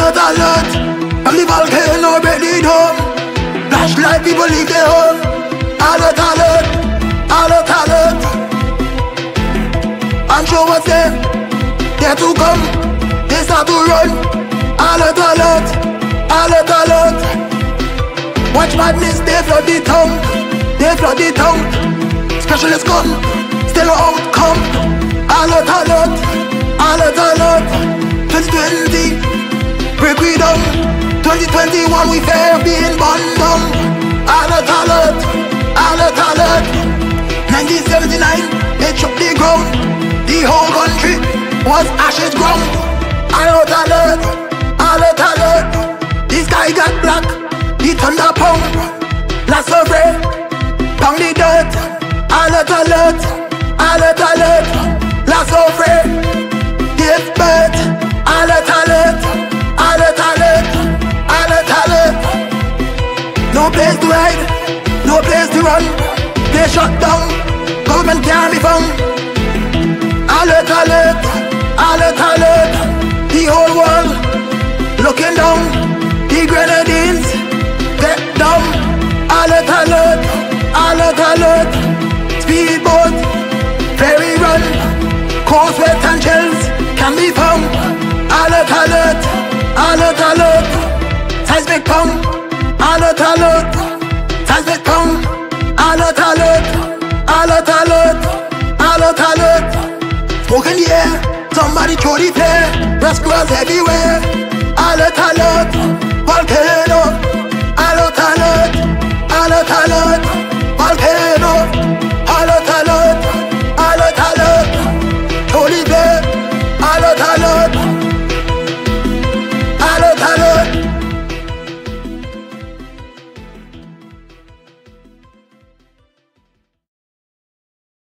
alert. From the volcano, the dome. Flashlight, people leave their home. Alert, alert, alert, alert. And show what's there. There to come. They start to run. Alert, alert, alert, alert. Watch madness, they flood the town. They flood the town. Specialist come, fair being born down. Alert, alert, alert, alert. 1979, they the ground. The whole country was ashes ground. Alert, alert, alert, alert. The sky got black, the thunder pound. Last of rain, pound the dirt. Alert, alert, alert, alert. Last of rain, give birth. No place to hide, no place to run. They shut down, government can't be found. Alert, alert, alert, alert. The whole world looking down. The grenadines get down. Alert, alert, alert, alert. Speedboat, ferry run. Coast wet and shells can be found. Alert, alert, alert, alert. Seismic pump. Alert. Seismic pump. Alert, alert, alert, alert, alert, alert. Smoke in the air, somebody throw the flare. Rascals everywhere.